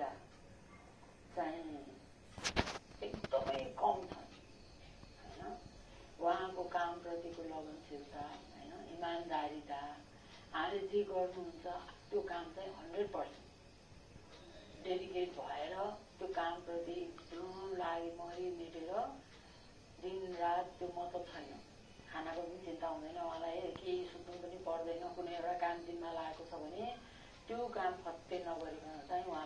महिला चाहिँ एकदमै कम छन् होइन उहाँको कामप्रतिको लगनशीलता होइन इमान्दारिता उहाँले जे गर्नुहुन्छ त्यो काम चाहिँ हन्ड्रेड पर्सेन्ट डेडिकेट भएर त्यो कामप्रति जुन लागि मरि मेटेर दिनरात त्यो मतलब छैन खानाको पनि चिन्ता हुँदैन उहाँलाई केही सुत्नु पनि पर्दैन कुनै एउटा काम दिनमा लागेको छ भने त्यो काम फत्तै नगरिकन चाहिँ आउँदैन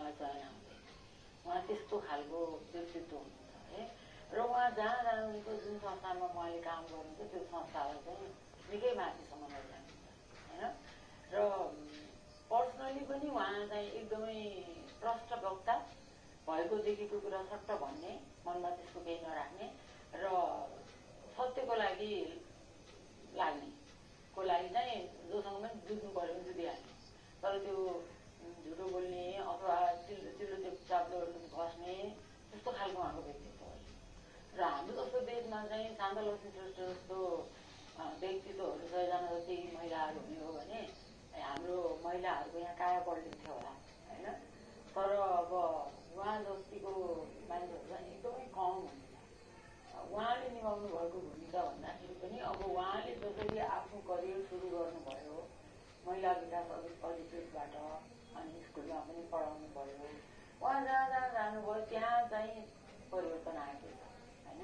उहाँ त्यस्तो खालको व्यक्तित्व हुनुहुन्छ है? र उहाँ जहाँ जानुहुन्छ जुन संस्थामा उहाँले काम गर्नुहुन्छ त्यो संस्थालाई चाहिँ निकै माथिसम्म लैजानुहुन्छ होइन? र पर्सनली पनि उहाँ चाहिँ एकदमै प्रष्ट वक्ता भएको देखेको कुरा सट्ट भन्ने मनमा त्यसको केही नराख्ने र सत्यको लागि लाग्ने को लागि चाहिँ जोसँग पनि जुझ्नु पऱ्यो भने जुधिहाल्ने तर त्यो हो। र हाम्रो जस्तो देशमा चाहिँ शान्तालक्ष्मी श्रेष्ठ जस्तो व्यक्तित्वहरू सयजना जति महिलाहरू हुने हो भने हाम्रो महिलाहरूको यहाँ काया पल्टिन्थ्यो होला होइन तर अब उहाँ जतिको मान्छेहरू चाहिँ एकदमै कम हुन्छ उहाँले निभाउनु भएको भूमिका भन्दाखेरि पनि अब उहाँले जसरी आफ्नो करियर सुरु गर्नुभयो महिला विकास अधिकृतबाट अनि स्कुलमा पनि पढाउनु भयो उहाँ जहाँ जहाँ जानुभयो त्यहाँ चाहिँ परिवर्तन आएको होइन?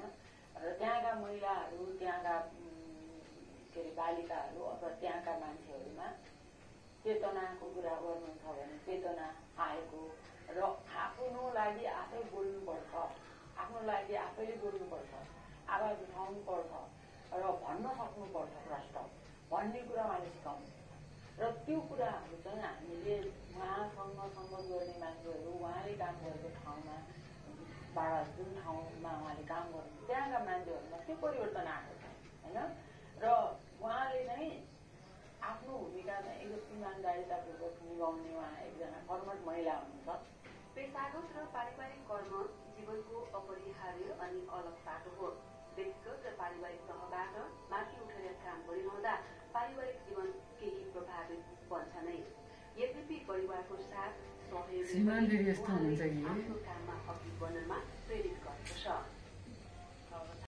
र त्यहाँका महिलाहरू त्यहाँका के अरे बालिकाहरू अथवा त्यहाँका मान्छेहरूमा चेतनाको कुरा गर्नुहुन्छ भने चेतना आएको र आफ्नो लागि आफै बोल्नुपर्छ। आफ्नो लागि आफैले बोल्नुपर्छ आवाज उठाउनुपर्छ र भन्न सक्नुपर्छ प्रष्ट भन्ने कुरा उहाँले सिकाउनु र त्यो कुराहरू चाहिँ हामीले उहाँसँग सङ्गत गर्ने मान्छेहरू उहाँले काम गरेको ठाउँमा बाट जुन ठाउँमा उहाँले काम गर्नु त्यहाँका मान्छेहरूमा त्यो परिवर्तन आएको छ होइन र उहाँले चाहिँ आफ्नो भूमिका चाहिँ एकदम इमान्दारितापूर्वक निभाउने उहाँ एकजना कर्मठ महिला हुनुहुन्छ पेसागत र पारिवारिक कर्म जीवनको अपरिहार्य अनि अलग पाटो हो व्यक्तिगत र पारिवारिक तहबाट माथि उठेर काम गरिरहँदा पारिवारिक जीवन केही प्रभावित बन्छ नै यद्यपि परिवारको साथ सहयोग कि? आफ्नो काममा प्रेरित